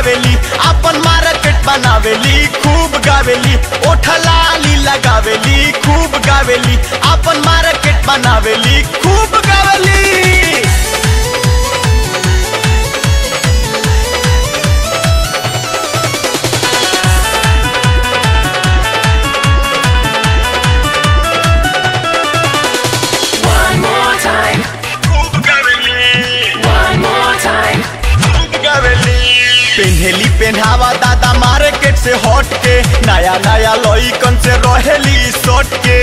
गावेली, अपन मार्केट बनावेली, खूब गावेली, ओठलाली लगावेली, खूब गावेली, अपन मार्केट बनावेली, खूब गावेली। पेन्हेली पेन्हावा दादा मार्केट से हट के नया नया लइकन से रहेली सट के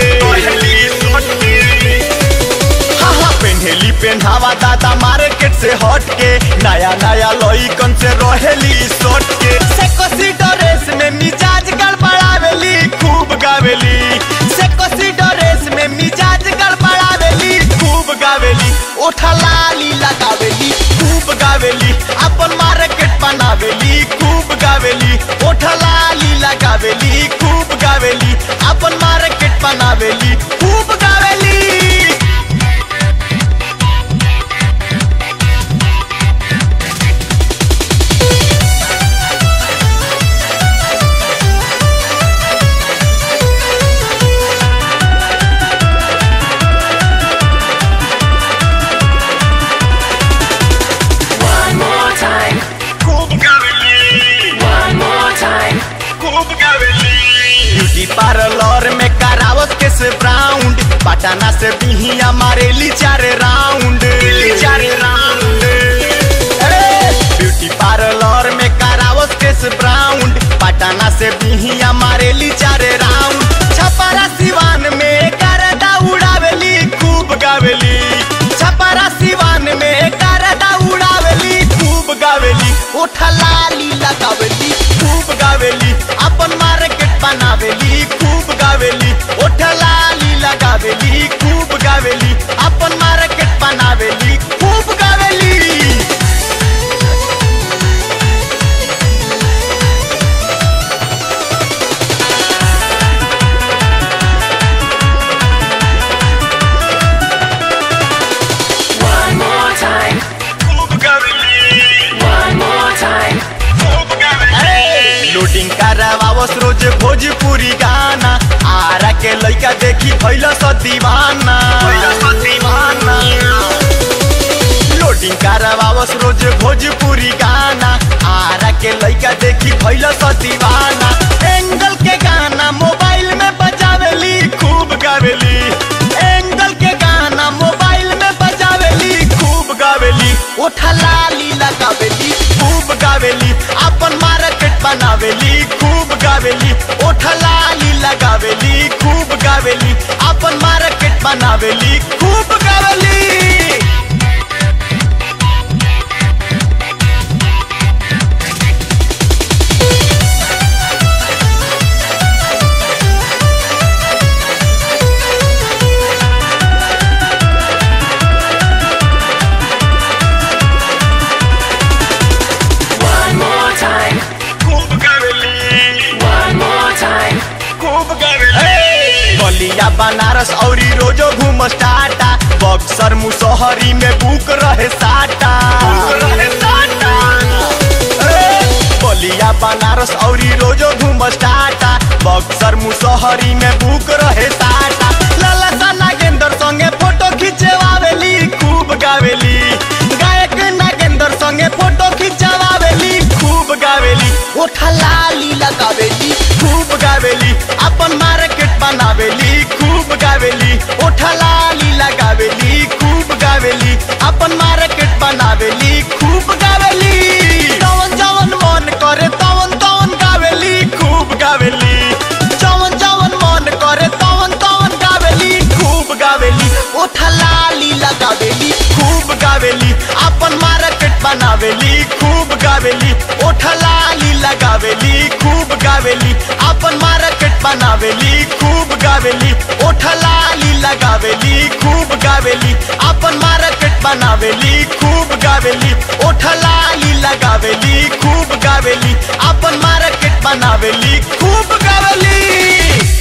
हाँ हाँ पेन्हेली पेन्हावा दादा मार्केट से हट के नया नया लइकन से रहेली सट के से कसी ड्रेस में मिजाज गड़बड़ावेली खूब गावेली। से कसी ड्रेस में मिजाज गड़बड़ावेली खूब गावेली। ओठा लाली लगावेली लाली लगावेली खूब गावेली अपन मार्केट बनावेली खूब पटाना से बिहिया मारेली चारे राउंड। चारे राउंड। ब्यूटी पार्लर में करावत के से ब्राउंड पटाना से बिहिया मारेली चारे राउंड। छपरा सिवान में करदा उड़ावेली खूब गावेली। छपरा सिवान में करदा उड़ावेली खूब गावेली। ओठा लाली लगावेली खूब गावेली। अपन मार्केट बनावेली गावेली लाली लगावेली खूब गावेली अपन देखी भइल स दीवाना। लोडिंग करवावस रोज भोजपुरी गाना। आरा के लइका देखी स दीवाना। एंगल के गाना मोबाइल में बजावेली खूब गावेली। एंगल के गाना मोबाइल में बजावेली खूब गावेली। ओठा लाली लगावेली खूब गावेली। अपन मार्केट बनावेली खूब गावेली। ओठा लाली लगावेली खूब गावेली। बनावेली खूब गावेली टाटा। बक्सर मुसहरी में बुक रहे साटा। बलिया बनारस औरी रोजो घूम टाटा। बक्सर मुसहरी में बुक रहे साटा। लाला सा नागेंद्र संगे फ़ोटो खिंचवावेली खूब गावेली। गायक नागेंद्र संगे फ़ोटो खिंचवावेली खूब गावेली। ओठा लाली लगावेली खूब गावेली। अपन मार्केट बनावेली खूब गावेली। ओठा बनावेली, खूब गावेली ओठा लाली लगावेली, खूब गावेली अपन मार्केट बनावेली, खूब गावेली ओठा लाली लगावेली, खूब गावेली अपन मार्केट बनावेली, खूब गावेली ओठा लाली लगावेली, खूब गावेली अपन मार्केट बनावेली, खूब गावेली।